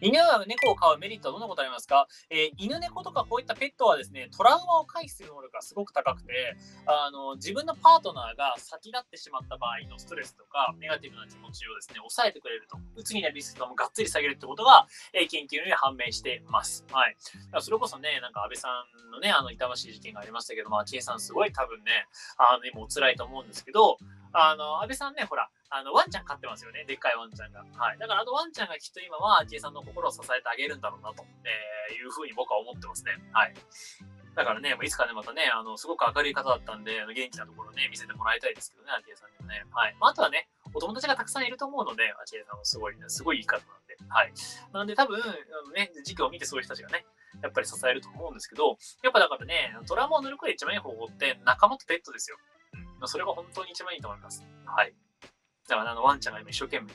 犬は猫を飼うメリットはどんなことありますか、えー、犬猫とかこういったペットはですね、トラウマを回避する能力がすごく高くて、あの、自分のパートナーが先立ってしまった場合のストレスとか、ネガティブな気持ちをですね、抑えてくれると。うつになリスクもがっつり下げるってことが、えー、研究に判明してます。はい。それこそね、なんか安倍さんのね、あの、痛ましい事件がありましたけど、まあ、千恵さんすごい多分ね、あの、今お辛いと思うんですけど、あの、安倍さんね、ほら、あの、ワンちゃん飼ってますよね。でっかいワンちゃんが。はい。だから、あのワンちゃんがきっと今は、ジェイさんの心を支えてあげるんだろうな、と、えいうふうに僕は思ってますね。はい。だからね、いつかね、またね、あの、すごく明るい方だったんで、元気なところね、見せてもらいたいですけどね、アキエさんにもね。はい。まあ、あとはね、お友達がたくさんいると思うので、アキエさんもすごい、ね、すごいいい方なんで。はい。なんで多分、あのね、時期を見てそういう人たちがね、やっぱり支えると思うんですけど、やっぱだからね、ドラマを乗り越え一番いい方法って仲間とペットですよ。うん。それが本当に一番いいと思います。はい。だからあのワンちゃんが今一生懸命ね、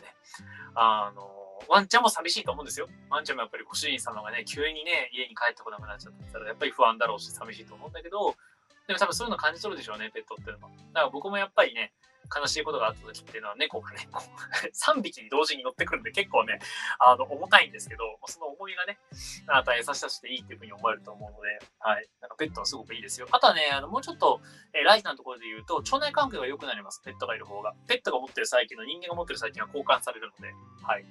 あの、ワンちゃんも寂しいと思うんですよ。ワンちゃんもやっぱりご主人様がね、急にね、家に帰ってこなくなっちゃったら、やっぱり不安だろうし、寂しいと思うんだけど、でも多分そういうの感じ取るでしょうね、ペットっていうのは。だから僕もやっぱりね、悲しいことがあった時っていうのは猫がね、3 匹に同時に乗ってくるんで結構ね、あの、重たいんですけど、その重みがね、あなた優しさしていいっていうふうに思えると思うので、はい。なんかペットはすごくいいですよ。あとはね、あの、もうちょっと、えー、ライトなところで言うと、腸内環境が良くなります。ペットがいる方が。ペットが持ってる細菌の人間が持ってる細菌が交換されるので、はい。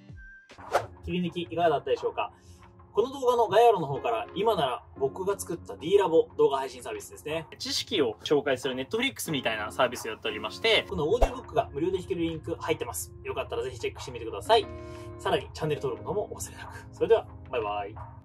切り抜きいかがだったでしょうか？この動画の概要欄の方から今なら僕が作った D ラボ動画配信サービスですね。知識を紹介する Netflix みたいなサービスをやっておりまして、このオーディオブックが無料で弾けるリンク入ってます。よかったらぜひチェックしてみてください。さらにチャンネル登録のもお忘れなく。それでは、バイバイ。